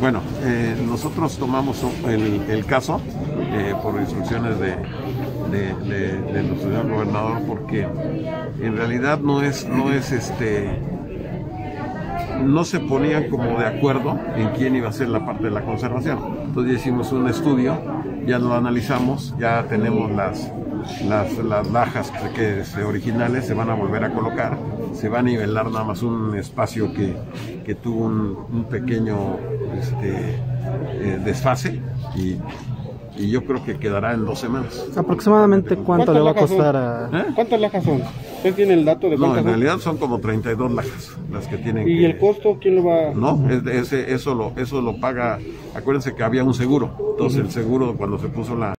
Bueno, eh, nosotros tomamos el, caso eh, por instrucciones de- de nuestro señor gobernador porque en realidad no es, no es este no se ponían como de acuerdo en quién iba a ser la parte de la conservación. Entonces ya hicimos un estudio, ya lo analizamos, ya tenemos las, las, las lajas que se- originales, se van a volver a colocar, se va a nivelar nada más un espacio que, que tuvo un, un pequeño este, eh, desfase y, y yo creo que quedará en dos semanas. ¿Aproximadamente cuánto le va a costar a... ¿Eh? ¿Cuántas lajas son? ¿Usted tiene el dato de No, en realidad son como 32 lajas las que tienen ¿Y que... el costo quién lo va a...? No, es- ese- eso, lo, eso lo paga, acuérdense que había un seguro, entonces el seguro cuando se puso la,